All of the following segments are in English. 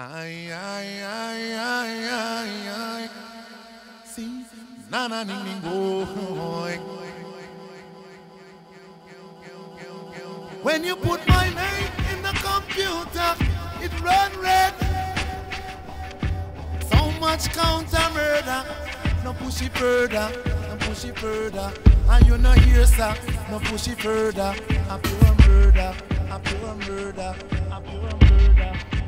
Ay, ay, ay, ay, ay, ay. See, na na ning ning boy. When you put my name in the computer, it run red. So much counter murder. No push it further, no push it further. And you no hear sir, no push it further. A pure murder, a pure murder, a pure murder.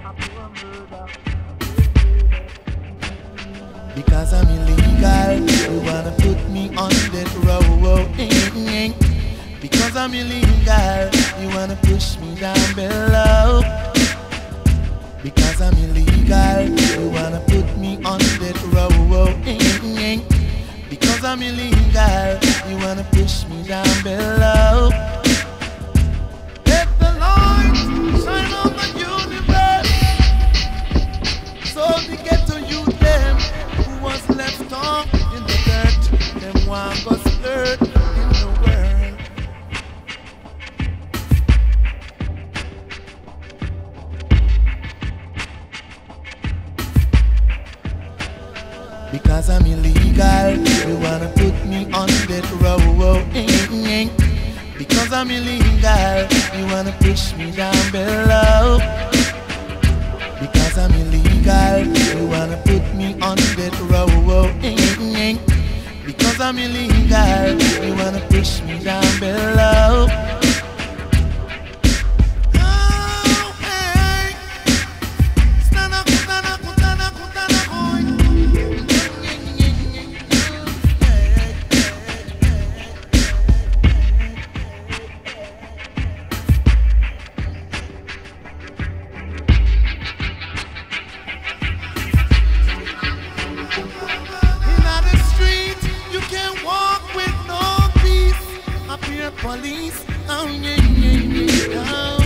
Because I'm illegal, you wanna put me on that row. Eh, eh. Because I'm illegal, you wanna push me down below. Because I'm illegal, you wanna put me on that row. Eh, because I'm illegal, you wanna push me down below. Because I'm illegal, you wanna put me on that row. Eh, eh, eh. Because I'm illegal, you wanna push me down below. Because I'm illegal, you wanna put me on that row. Because I'm illegal, you wanna push me down below. Police. Oh, yeah, yeah, yeah. Oh,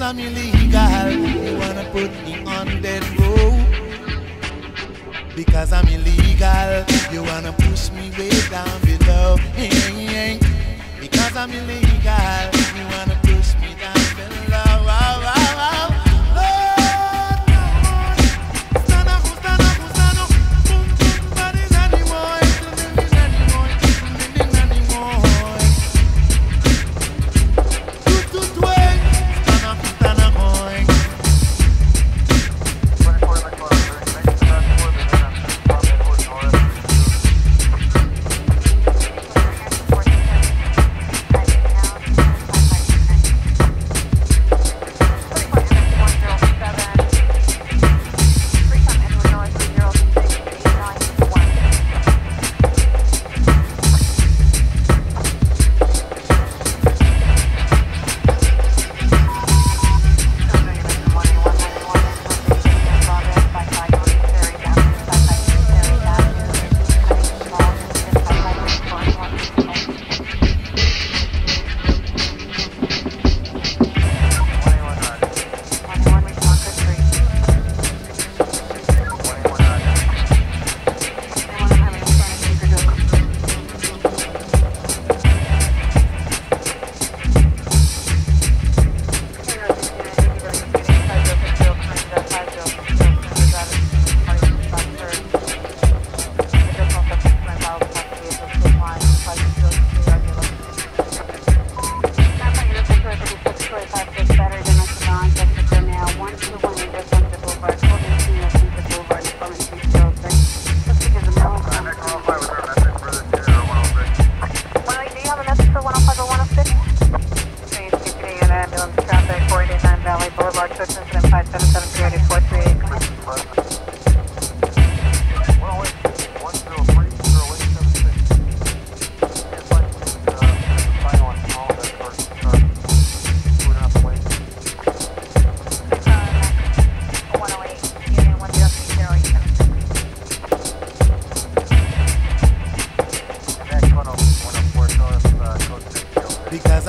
Because I'm illegal, you wanna put me on that road. Because I'm illegal, you wanna push me way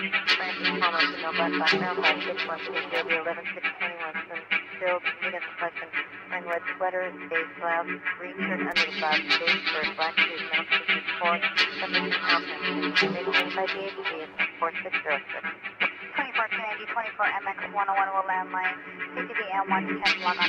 is Betsy Francis Palmer, female black black, male 5, 6, 1, 6, 0, 11, 6, 21, filled, medium complexion, wearing red sweater, beige blouse, green shirt under the blouse, beige shirt, black shoes, male position 4, subject is Alton, maintained by DHC, is 4606. 24 Kennedy, 24 MX 101 will landline, CTV M110, log on.